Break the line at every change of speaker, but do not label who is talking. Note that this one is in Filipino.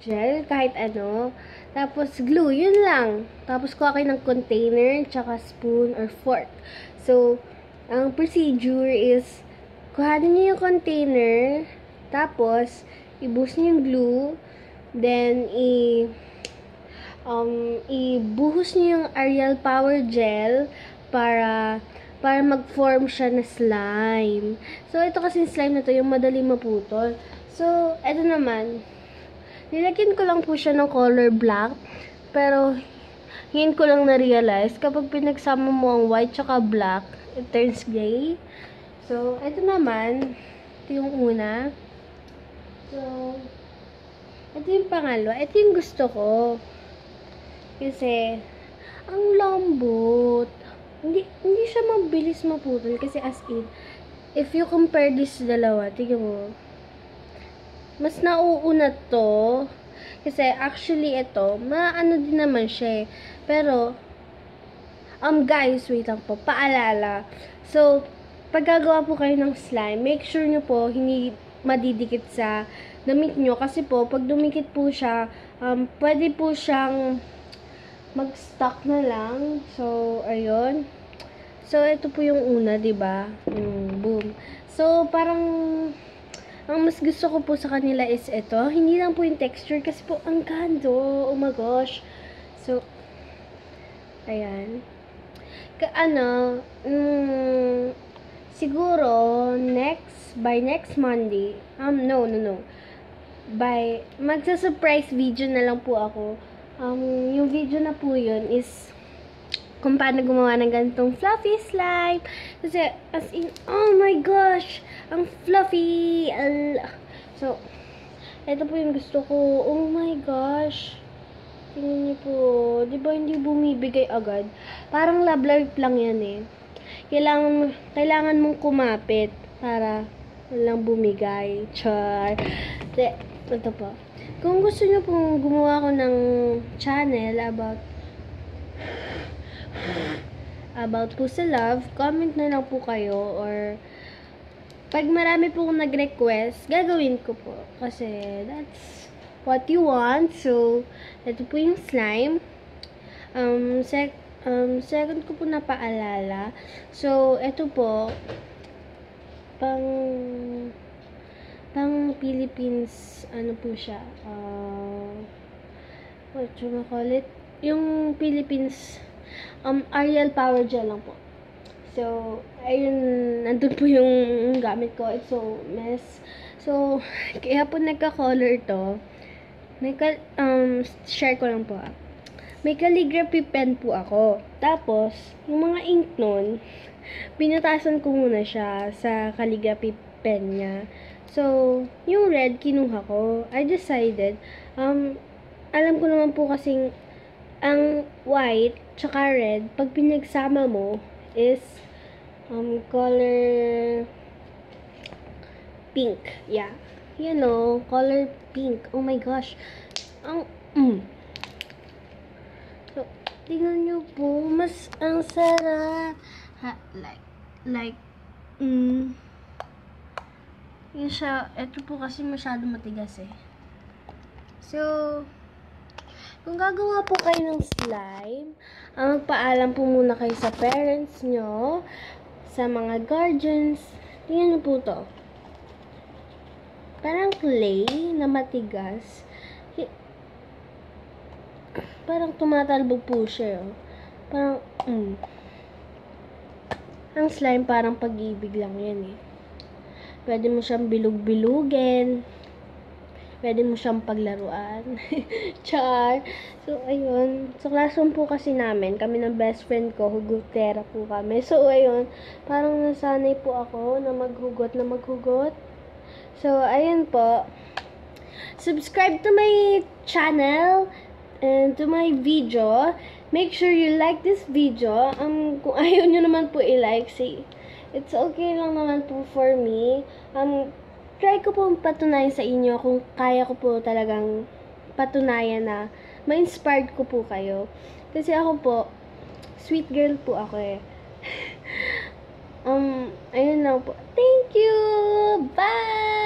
gel, kahit ano. Tapos glue, yun lang. Tapos kuha kayo ng container, tsaka spoon or fork. So, ang procedure is, kuhanin niyo yung container, tapos, ibuhos niyo yung glue, then, i, um, ibuhos niyo yung Ariel Power Gel para para mag-form siya na slime. So, ito kasi slime na to, yung madali maputol. So, ito naman, nilagyan ko lang po siya ng color black, pero, ngayon ko lang na-realize, kapag pinagsama mo ang white tsaka black, it turns gray. So, ito naman, ito yung una. So, ito yung pangalawa. Ito yung gusto ko. Kasi, ang lambot. Hindi, hindi siya mabilis maputol. Kasi as in, if you compare this dalawa, tignan mo. Mas nauuna to. Kasi actually ito, maano din naman siya eh. Pero, um guys, wait lang po, paalala. So, pag gagawa po kayo ng slime, make sure nyo po hindi madidikit sa damit nyo. Kasi po, pag dumikit po siya, um, pwede po siyang mag-stuck na lang. So, ayun. So, ito po yung una, ba? Mm, boom. So, parang ang mas gusto ko po sa kanila is ito. Hindi lang po yung texture kasi po ang gando. Oh my gosh. So, ayan. Ka ano, mm, siguro next by next Monday. Um no, no, no. By magsa-surprise video na lang po ako. Um yung video na po 'yun is kung paano gumawa ng ganitong fluffy slime. Kasi, as in, oh my gosh! Ang fluffy! So, ito po yung gusto ko. Oh my gosh! Tingnan niyo po. Di ba hindi bumibigay agad? Parang love life lang yan eh. Kailangan, kailangan mong kumapit para walang bumigay. Char. Ito po. Kung gusto niyo pong gumawa ko ng channel about about po sa love, comment na lang po kayo or pag marami po nag-request, gagawin ko po. Kasi that's what you want. So, ito po yung slime. Um, sec um, second ko po na paalala. So, ito po, pang pang Philippines, ano po siya, uh, what you call it? Yung Philippines, um, Ariel Power Gel lang po. So, ayun, nandun po yung gamit ko. It's so mess. So, kaya po nagka-color to. May ka, um, share ko lang po ah. May calligraphy pen po ako. Tapos, yung mga ink nun, pinatasan ko muna siya sa calligraphy pen niya. So, yung red, kinuha ko. I decided, um, alam ko naman po kasing ang white tsaka red, pag pinagsama mo, is um, color pink. Yeah. You know, color pink. Oh my gosh. Ang, mm. So, tingnan nyo po, mas ang sarap. Ha, like, like, mm, yun siya, ito po kasi masyado matigas eh. So, kung gagawa po kayo ng slime, ang magpaalam po muna kayo sa parents nyo, sa mga guardians. Tingnan nyo po to. Parang clay na matigas. Parang tumatalbog po siya. Oh. Parang, mm. Ang slime parang pag-ibig lang yan eh. Pwede mo siyang bilog-bilugin. Pwede mo siyang paglaruan. Char. So, ayun. Sa classroom po kasi namin, kami ng best friend ko, hugutera po kami. So, ayun. Parang nasanay po ako na maghugot na maghugot. So, ayun po. Subscribe to my channel and to my video. Make sure you like this video. Um, kung ayaw nyo naman po i-like, say, it's okay lang naman po for me. Um, try ko po patunayan sa inyo kung kaya ko po talagang patunayan na ma-inspired ko po kayo. Kasi ako po, sweet girl po ako eh. um, ayun lang po. Thank you! Bye!